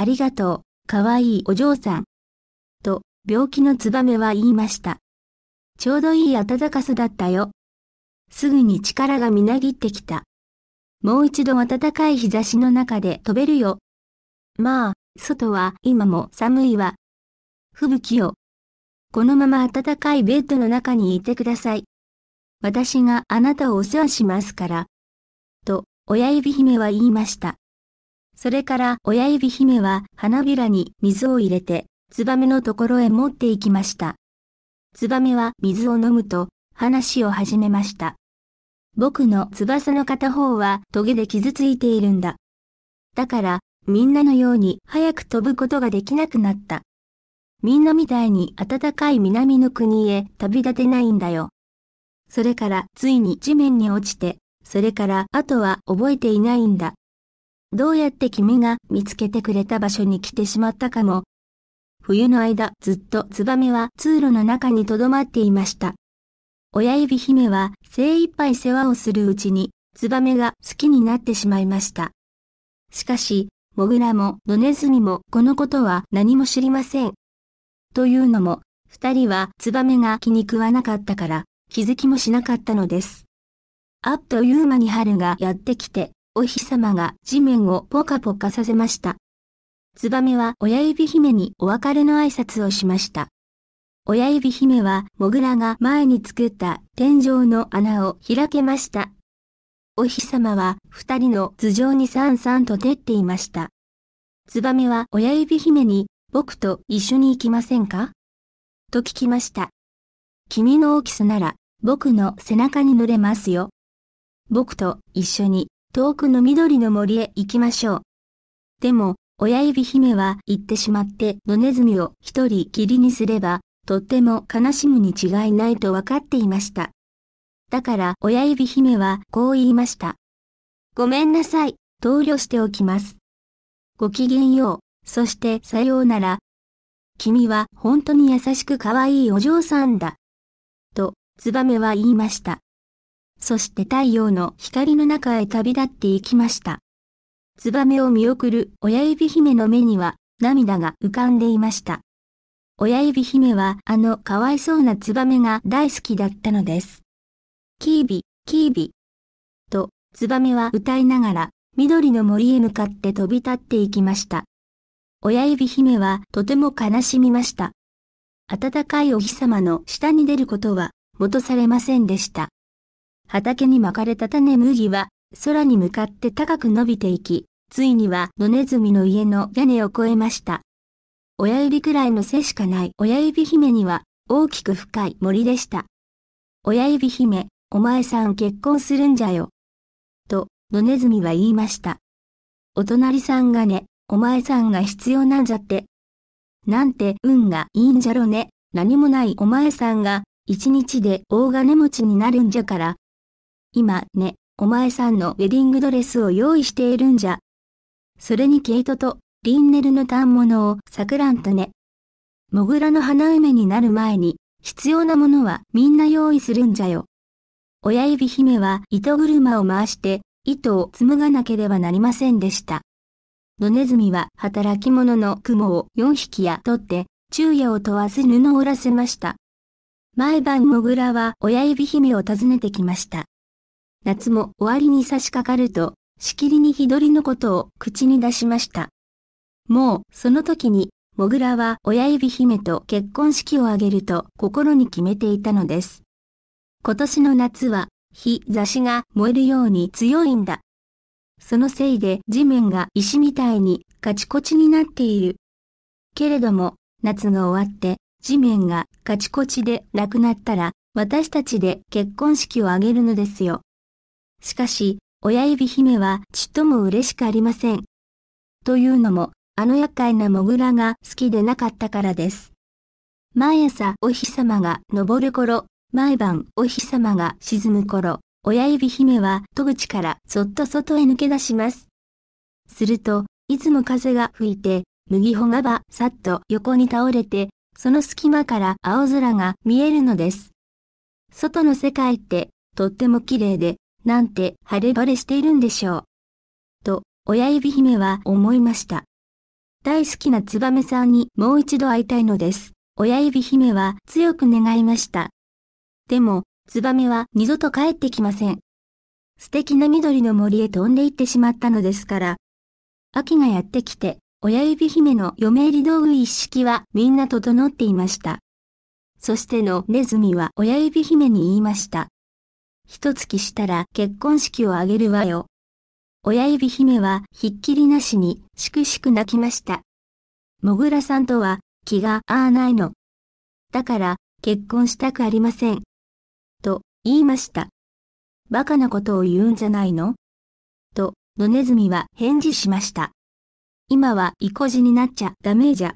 ありがとう、かわいいお嬢さん。と、病気のツバメは言いました。ちょうどいい暖かさだったよ。すぐに力がみなぎってきた。もう一度暖かい日差しの中で飛べるよ。まあ、外は今も寒いわ。吹雪よ。このまま暖かいベッドの中にいてください。私があなたをお世話しますから。と、親指姫は言いました。それから親指姫は花びらに水を入れて、ツバメのところへ持って行きました。ツバメは水を飲むと話を始めました。僕の翼の片方はトゲで傷ついているんだ。だから、みんなのように早く飛ぶことができなくなった。みんなみたいに暖かい南の国へ旅立てないんだよ。それからついに地面に落ちて、それからあとは覚えていないんだ。どうやって君が見つけてくれた場所に来てしまったかも。冬の間ずっとツバメは通路の中に留まっていました。親指姫は精一杯世話をするうちに、ツバメが好きになってしまいました。しかし、モグラもドネズミもこのことは何も知りません。というのも、二人はツバメが気に食わなかったから気づきもしなかったのです。あっという間に春がやってきて、お日様が地面をポカポカさせました。ツバメは親指姫にお別れの挨拶をしました。親指姫はモグラが前に作った天井の穴を開けました。お日様は二人の頭上にさんさんと照っていました。ツバメは親指姫に僕と一緒に行きませんか？と聞きました。君の大きさなら僕の背中に乗れますよ。僕と一緒に遠くの緑の森へ行きましょう。でも、親指姫は行ってしまって野ネズミを一人きりにすればとっても悲しむに違いないと分かっていました。だから親指姫はこう言いました。ごめんなさい、投了しておきます。ごきげんよう、そしてさようなら。君は本当に優しく可愛いお嬢さんだ。と、ツバメは言いました。そして太陽の光の中へ旅立って行きました。ツバメを見送る親指姫の目には涙が浮かんでいました。親指姫はあのかわいそうなツバメが大好きだったのです。キービ、キービ。と、ツバメは歌いながら緑の森へ向かって飛び立っていきました。親指姫はとても悲しみました。暖かいお日様の下に出ることは戻されませんでした。畑に巻かれた種麦は空に向かって高く伸びていき、ついには野ネズミの家の屋根を越えました。親指くらいの背しかない親指姫には大きく深い森でした。親指姫、お前さん結婚するんじゃよ。と、野ネズミは言いました。お隣さんがね、お前さんが必要なんじゃって。なんて運がいいんじゃろね。何もないお前さんが一日で大金持ちになるんじゃから。今ね、お前さんのウェディングドレスを用意しているんじゃ。それに毛糸とリンネルの反物をさくらんとね。モグラの花梅になる前に、必要なものはみんな用意するんじゃよ。親指姫は糸車を回して、糸を紡がなければなりませんでした。野ネズミは働き者の雲を4匹雇って、昼夜を問わず布を織らせました。毎晩モグラは親指姫を訪ねてきました。夏も終わりに差し掛かると、しきりに日取りのことを口に出しました。もう、その時に、モグラは親指姫と結婚式を挙げると心に決めていたのです。今年の夏は、日差しが燃えるように強いんだ。そのせいで地面が石みたいにカチコチになっている。けれども、夏が終わって地面がカチコチでなくなったら、私たちで結婚式を挙げるのですよ。しかし、親指姫はちっとも嬉しくありません。というのも、あの厄介なモグラが好きでなかったからです。毎朝お日様が昇る頃、毎晩お日様が沈む頃、親指姫は戸口からそっと外へ抜け出します。すると、いつも風が吹いて、麦穂がばさっと横に倒れて、その隙間から青空が見えるのです。外の世界ってとっても綺麗で、なんて晴れ晴れしているんでしょう。と、親指姫は思いました。大好きなツバメさんにもう一度会いたいのです。親指姫は強く願いました。でも、ツバメは二度と帰ってきません。素敵な緑の森へ飛んで行ってしまったのですから。秋がやってきて、親指姫の嫁入り道具一式はみんな整っていました。そしてのネズミは親指姫に言いました。一月したら結婚式を挙げるわよ。親指姫はひっきりなしにしくしく泣きました。もぐらさんとは気が合わないの。だから結婚したくありません。と言いました。バカなことを言うんじゃないのと、野ネズミは返事しました。今は意固地になっちゃダメじゃ。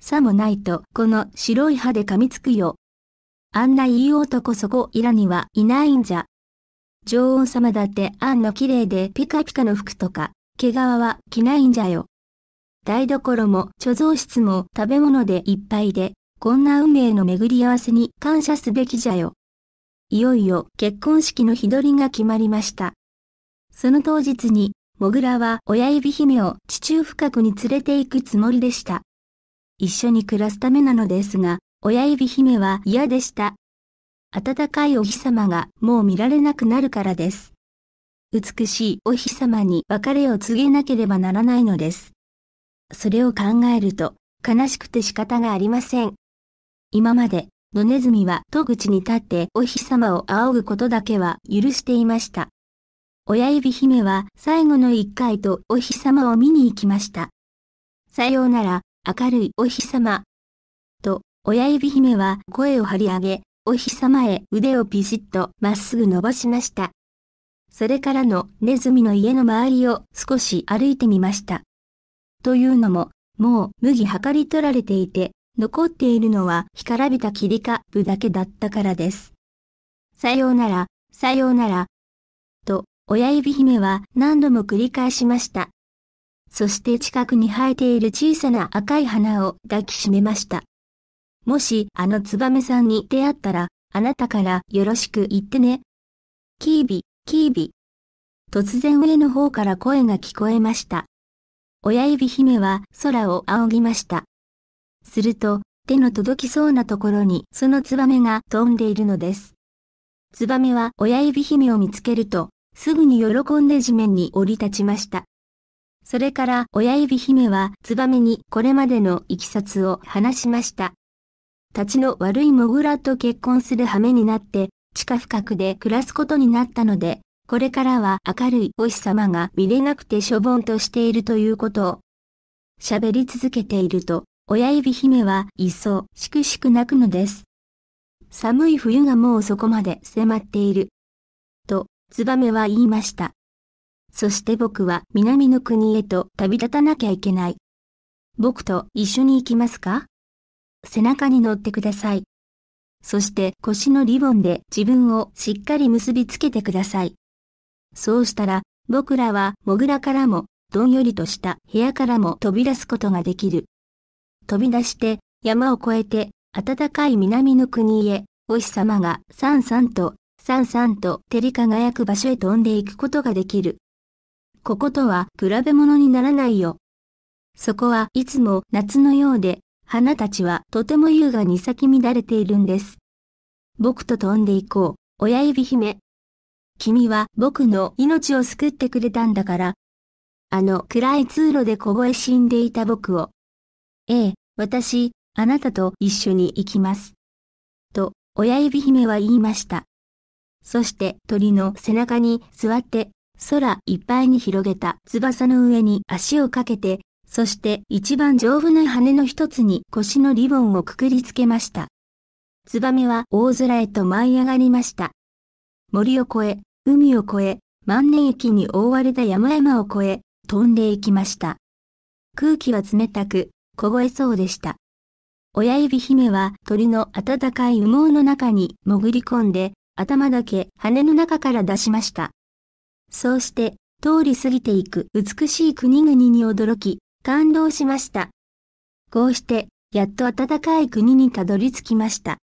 さもないとこの白い歯で噛みつくよ。あんないい男そこいらにはいないんじゃ。女王様だってあんの綺麗でピカピカの服とか、毛皮は着ないんじゃよ。台所も貯蔵室も食べ物でいっぱいで、こんな運命の巡り合わせに感謝すべきじゃよ。いよいよ結婚式の日取りが決まりました。その当日にモグラは親指姫を地中深くに連れて行くつもりでした。一緒に暮らすためなのですが、親指姫は嫌でした。暖かいお日様がもう見られなくなるからです。美しいお日様に別れを告げなければならないのです。それを考えると悲しくて仕方がありません。今まで野ネズミは戸口に立ってお日様を仰ぐことだけは許していました。親指姫は最後の一回とお日様を見に行きました。さようなら、明るいお日様。親指姫は声を張り上げ、お日様へ腕をピシッとまっすぐ伸ばしました。それからのネズミの家の周りを少し歩いてみました。というのも、もう麦計り取られていて、残っているのは干からびた切り株だけだったからです。さようなら、さようなら、と親指姫は何度も繰り返しました。そして近くに生えている小さな赤い花を抱きしめました。もしあのツバメさんに出会ったら、あなたからよろしく言ってね。キービ、キービ。突然上の方から声が聞こえました。親指姫は空を仰ぎました。すると、手の届きそうなところにそのツバメが飛んでいるのです。ツバメは親指姫を見つけると、すぐに喜んで地面に降り立ちました。それから親指姫はツバメにこれまでのいきさつを話しました。立ちの悪いモグラと結婚する羽目になって地下深くで暮らすことになったので、これからは明るいお日様が見れなくてしょぼんとしているということを。喋り続けていると、親指姫は一層しくしく泣くのです。寒い冬がもうそこまで迫っている。とツバメは言いました。そして僕は南の国へと旅立たなきゃいけない。僕と一緒に行きますか？背中に乗ってください。そして腰のリボンで自分をしっかり結びつけてください。そうしたら僕らはモグラからもどんよりとした部屋からも飛び出すことができる。飛び出して山を越えて暖かい南の国へお日様がさんさんとさんさんと照り輝く場所へ飛んでいくことができる。こことは比べ物にならないよ。そこはいつも夏のようで、花たちはとても優雅に咲き乱れているんです。僕と飛んでいこう、親指姫。君は僕の命を救ってくれたんだから。あの暗い通路で凍え死んでいた僕を。ええ、私、あなたと一緒に行きます。と、親指姫は言いました。そして鳥の背中に座って空いっぱいに広げた翼の上に足をかけて、そして一番丈夫な羽の一つに腰のリボンをくくりつけました。ツバメは大空へと舞い上がりました。森を越え、海を越え、万年雪に覆われた山々を越え、飛んでいきました。空気は冷たく、凍えそうでした。親指姫は鳥の暖かい羽毛の中に潜り込んで、頭だけ羽の中から出しました。そうして通り過ぎていく美しい国々に驚き、感動しました。こうして、やっと暖かい国にたどり着きました。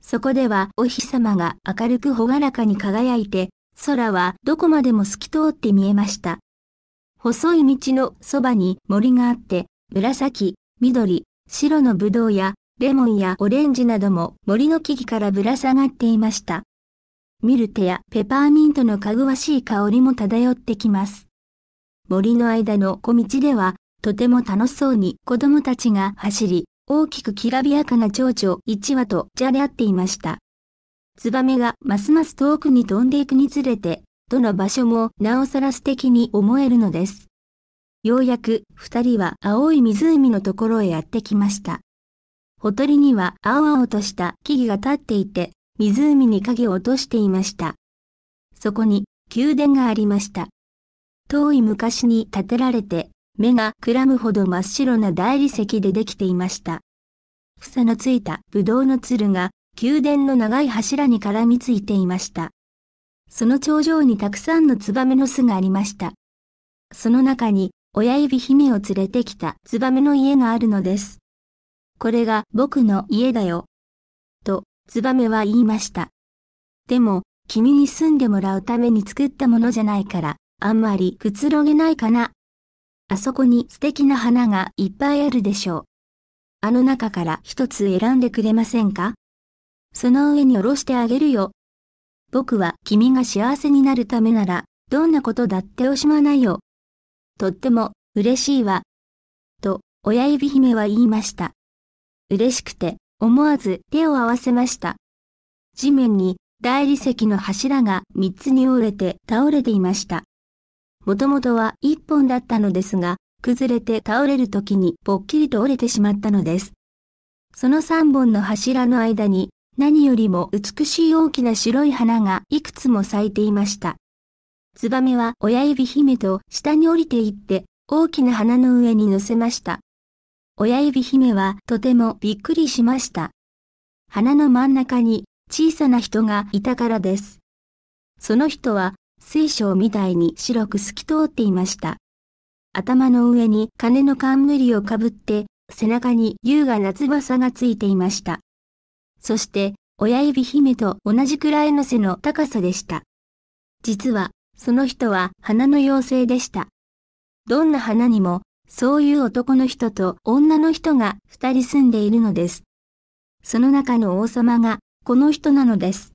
そこではお日様が明るく朗らかに輝いて、空はどこまでも透き通って見えました。細い道のそばに森があって、紫、緑、白のブドウやレモンやオレンジなども森の木々からぶら下がっていました。ミルテやペパーミントのかぐわしい香りも漂ってきます。森の間の小道では、とても楽しそうに子供たちが走り、大きくきらびやかな蝶々一羽とじゃれ合っていました。ツバメがますます遠くに飛んでいくにつれて、どの場所もなおさら素敵に思えるのです。ようやく二人は青い湖のところへやってきました。ほとりには青々とした木々が立っていて、湖に影を落としていました。そこに宮殿がありました。遠い昔に建てられて、目がくらむほど真っ白な大理石でできていました。房のついた葡萄の鶴が宮殿の長い柱に絡みついていました。その頂上にたくさんのツバメの巣がありました。その中に親指姫を連れてきたツバメの家があるのです。これが僕の家だよ。と、ツバメは言いました。でも、君に住んでもらうために作ったものじゃないから、あんまりくつろげないかな。あそこに素敵な花がいっぱいあるでしょう。あの中から一つ選んでくれませんか？その上に下ろしてあげるよ。僕は君が幸せになるためなら、どんなことだって惜しまないよ。とっても嬉しいわ。と、親指姫は言いました。嬉しくて、思わず手を合わせました。地面に大理石の柱が三つに折れて倒れていました。もともとは一本だったのですが、崩れて倒れる時にぽっきりと折れてしまったのです。その三本の柱の間に何よりも美しい大きな白い花がいくつも咲いていました。ツバメは親指姫と下に降りていって大きな花の上に乗せました。親指姫はとてもびっくりしました。花の真ん中に小さな人がいたからです。その人は水晶みたいに白く透き通っていました。頭の上に金の冠をかぶって、背中に優雅な翼がついていました。そして、親指姫と同じくらいの背の高さでした。実は、その人は花の妖精でした。どんな花にも、そういう男の人と女の人が二人住んでいるのです。その中の王様がこの人なのです。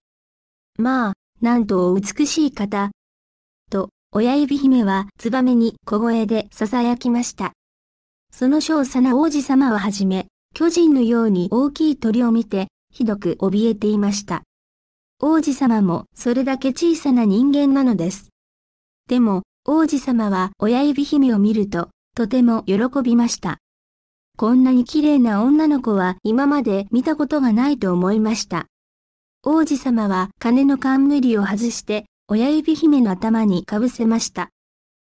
まあ、なんと美しい方、親指姫はツバメに小声で囁きました。その少佐な王子様ははじめ、巨人のように大きい鳥を見て、ひどく怯えていました。王子様もそれだけ小さな人間なのです。でも、王子様は親指姫を見ると、とても喜びました。こんなに綺麗な女の子は今まで見たことがないと思いました。王子様は金の冠を外して親指姫の頭にかぶせました。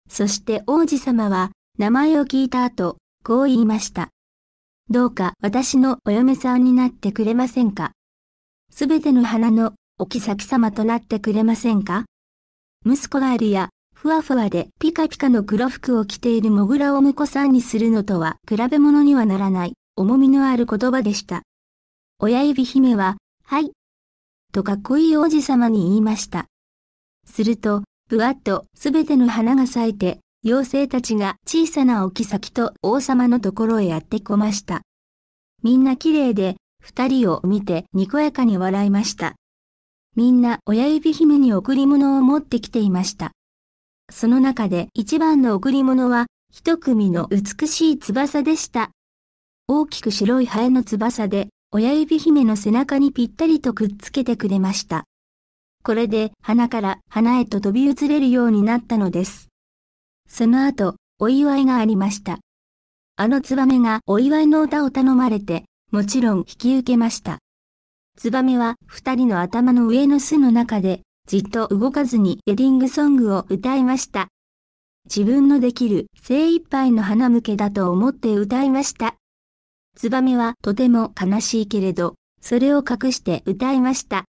そして王子様は名前を聞いた後、こう言いました。どうか私のお嫁さんになってくれませんか？すべての花のお妃様となってくれませんか？息子がいるや、ふわふわでピカピカの黒服を着ているモグラを婿さんにするのとは比べ物にはならない重みのある言葉でした。親指姫は、はい。とかっこいい王子様に言いました。すると、ぶわっとすべての花が咲いて、妖精たちが小さなお妃と王様のところへやってこました。みんな綺麗で、二人を見てにこやかに笑いました。みんな親指姫に贈り物を持ってきていました。その中で一番の贈り物は、一組の美しい翼でした。大きく白いハエの翼で、親指姫の背中にぴったりとくっつけてくれました。これで花から花へと飛び移れるようになったのです。その後、お祝いがありました。あのツバメがお祝いの歌を頼まれて、もちろん引き受けました。ツバメは二人の頭の上の巣の中で、じっと動かずにウェディングソングを歌いました。自分のできる精一杯の花向けだと思って歌いました。ツバメはとても悲しいけれど、それを隠して歌いました。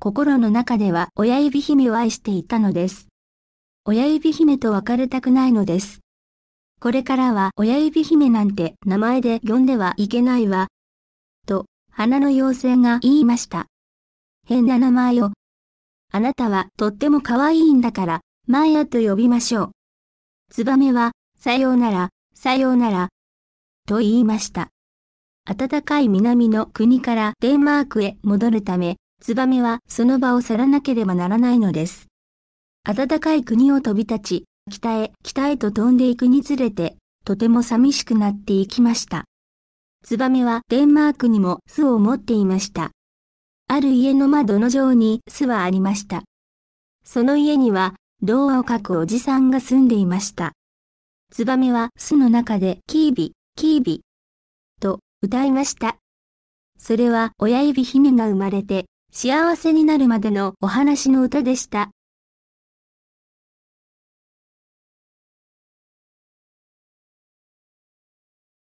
心の中では親指姫を愛していたのです。親指姫と別れたくないのです。これからは親指姫なんて名前で呼んではいけないわ。と、花の妖精が言いました。変な名前を。あなたはとっても可愛いんだから、マーヤと呼びましょう。ツバメは、さようなら、さようなら、と言いました。暖かい南の国からデンマークへ戻るため、ツバメはその場を去らなければならないのです。暖かい国を飛び立ち、北へ北へと飛んでいくにつれて、とても寂しくなっていきました。ツバメはデンマークにも巣を持っていました。ある家の窓の上に巣はありました。その家には童話を書くおじさんが住んでいました。ツバメは巣の中でキービ、キービ、と歌いました。それは親指姫が生まれて幸せになるまでのお話の歌でした。